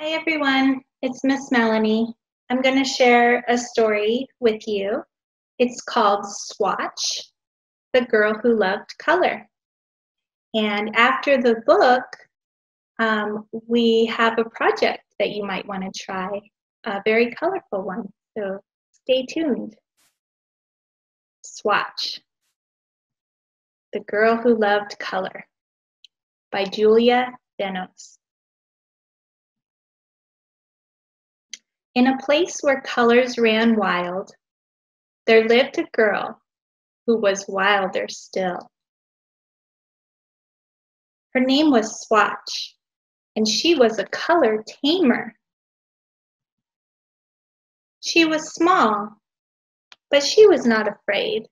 Hi everyone, it's Miss Melanie. I'm going to share a story with you. It's called Swatch, the Girl Who Loved Color. And after the book, um, we have a project that you might want to try, a very colorful one. So stay tuned. Swatch, the Girl Who Loved Color by Julia Denos. In a place where colors ran wild, there lived a girl who was wilder still. Her name was Swatch, and she was a color tamer. She was small, but she was not afraid.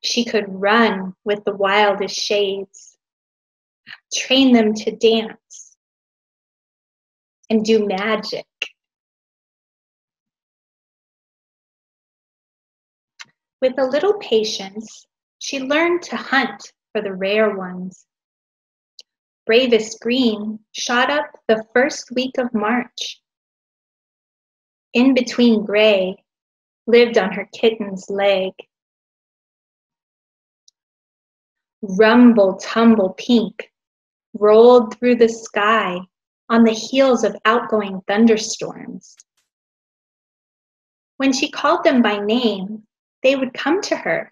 She could run with the wildest shades, train them to dance, and do magic. With a little patience, she learned to hunt for the rare ones. Bravest Green shot up the first week of March. In between Gray lived on her kitten's leg. Rumble Tumble Pink rolled through the sky on the heels of outgoing thunderstorms. When she called them by name, they would come to her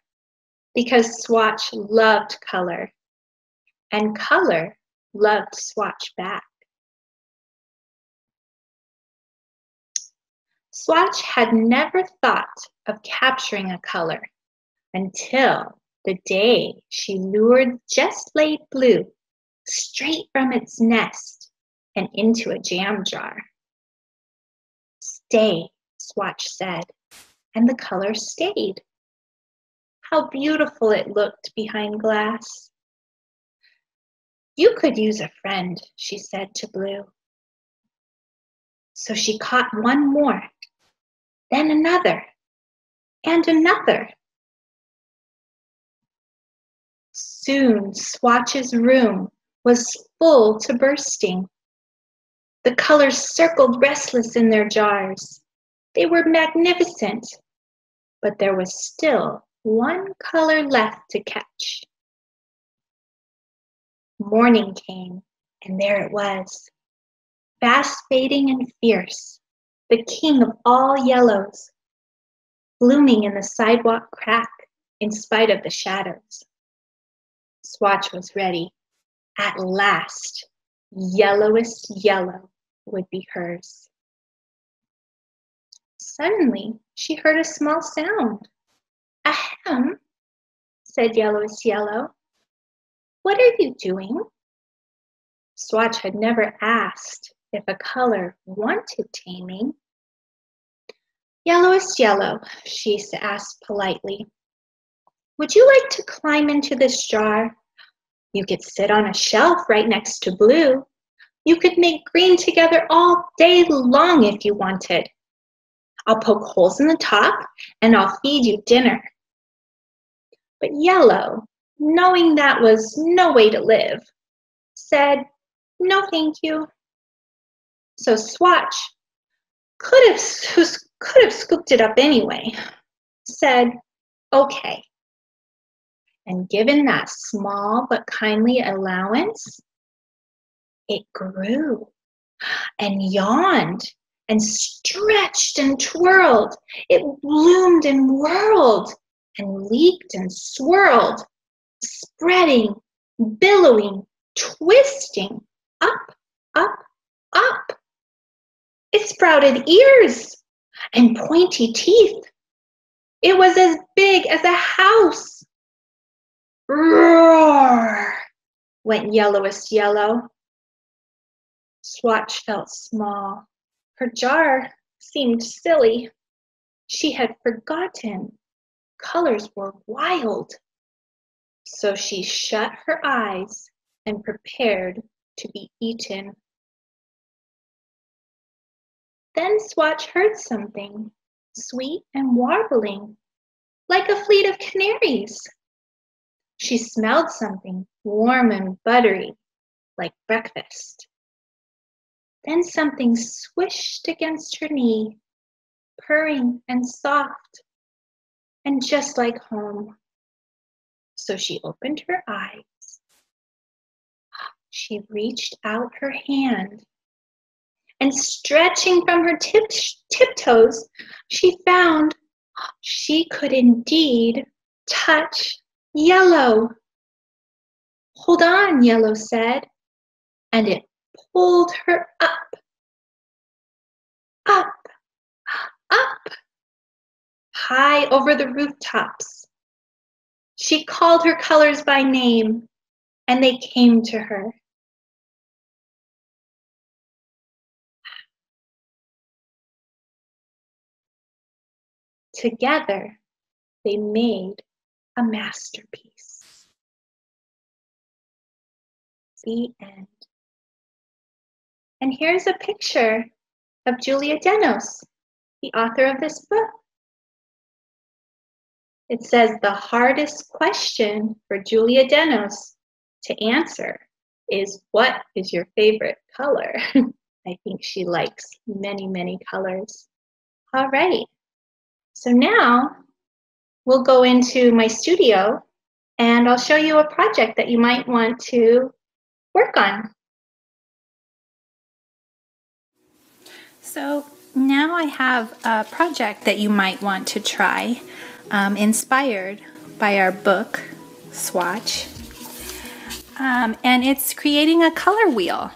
because Swatch loved color, and color loved Swatch back. Swatch had never thought of capturing a color until the day she lured Just Laid Blue straight from its nest and into a jam jar. Stay, Swatch said, and the color stayed. How beautiful it looked behind glass. You could use a friend, she said to Blue. So she caught one more, then another, and another. Soon Swatch's room was full to bursting. The colors circled restless in their jars. They were magnificent, but there was still one color left to catch. Morning came, and there it was, fast fading and fierce, the king of all yellows, blooming in the sidewalk crack in spite of the shadows. Swatch was ready. At last, yellowest yellow would be hers. Suddenly, she heard a small sound. Ahem, said Yellowest Yellow. What are you doing? Swatch had never asked if a color wanted taming. Yellowest Yellow, she asked politely, would you like to climb into this jar? You could sit on a shelf right next to Blue. You could make green together all day long if you wanted. I'll poke holes in the top and I'll feed you dinner. But Yellow, knowing that was no way to live, said, No, thank you. So Swatch could have, could have scooped it up anyway, said, Okay. And given that small but kindly allowance, it grew and yawned and stretched and twirled. It bloomed and whirled and leaked and swirled, spreading, billowing, twisting, up, up, up. It sprouted ears and pointy teeth. It was as big as a house. Roar! went yellowest yellow. Swatch felt small. Her jar seemed silly. She had forgotten. Colors were wild. So she shut her eyes and prepared to be eaten. Then Swatch heard something, sweet and warbling, like a fleet of canaries. She smelled something warm and buttery, like breakfast. Then something swished against her knee, purring and soft, and just like home. So she opened her eyes. She reached out her hand, and stretching from her tip tiptoes, she found she could indeed touch Yellow. Hold on, Yellow said, and it pulled her up, up, up, high over the rooftops. She called her colors by name, and they came to her. Together, they made a masterpiece. The end. And here's a picture of Julia Denos, the author of this book. It says the hardest question for Julia Denos to answer is what is your favorite color? I think she likes many, many colors. All right. So now we'll go into my studio and I'll show you a project that you might want to work on. So now I have a project that you might want to try, um, inspired by our book, Swatch. Um, and it's creating a color wheel,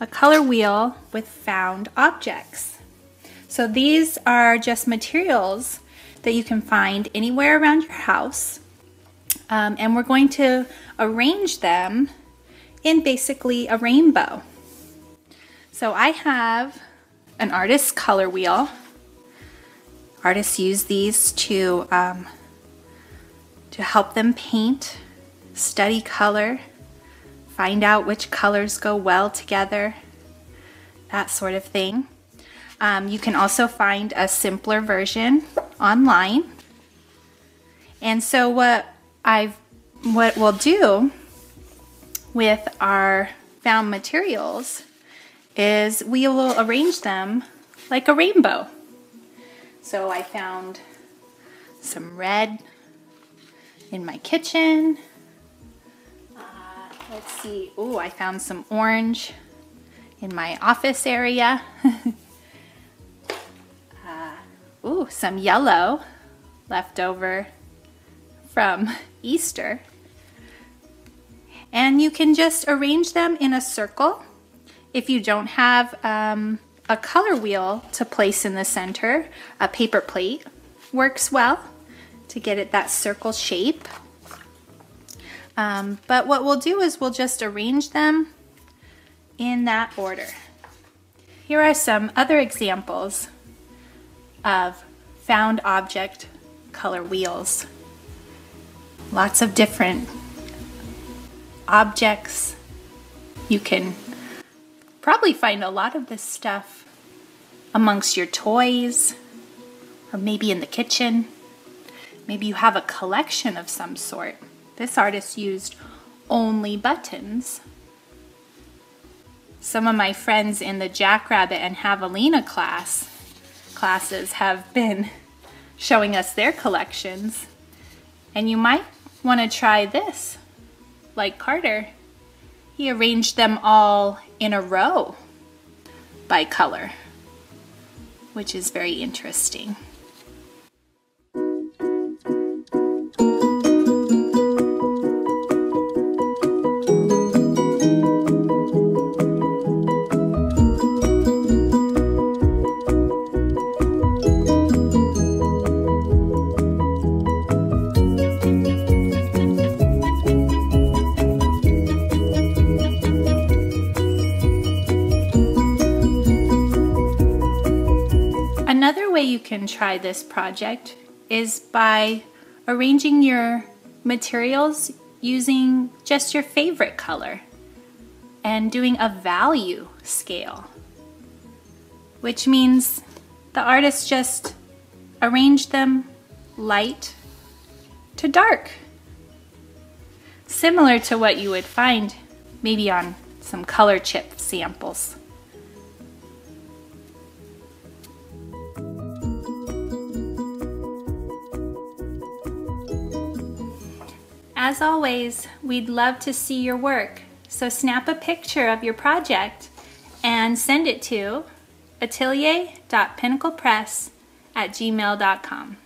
a color wheel with found objects. So these are just materials that you can find anywhere around your house. Um, and we're going to arrange them in basically a rainbow. So I have an artist's color wheel. Artists use these to, um, to help them paint, study color, find out which colors go well together, that sort of thing. Um, you can also find a simpler version online. And so what I've what we'll do with our found materials is we will arrange them like a rainbow. So I found some red in my kitchen. Uh, let's see. Oh, I found some orange in my office area. Some yellow left over from Easter. And you can just arrange them in a circle. If you don't have um, a color wheel to place in the center, a paper plate works well to get it that circle shape. Um, but what we'll do is we'll just arrange them in that order. Here are some other examples of found object color wheels. Lots of different objects. You can probably find a lot of this stuff amongst your toys or maybe in the kitchen. Maybe you have a collection of some sort. This artist used only buttons. Some of my friends in the Jackrabbit and Javelina class classes have been showing us their collections. And you might want to try this, like Carter. He arranged them all in a row by color, which is very interesting. You can try this project is by arranging your materials using just your favorite color and doing a value scale, which means the artist just arranged them light to dark. Similar to what you would find maybe on some color chip samples. As always, we'd love to see your work, so snap a picture of your project and send it to atelier.pinnaclepress at gmail.com.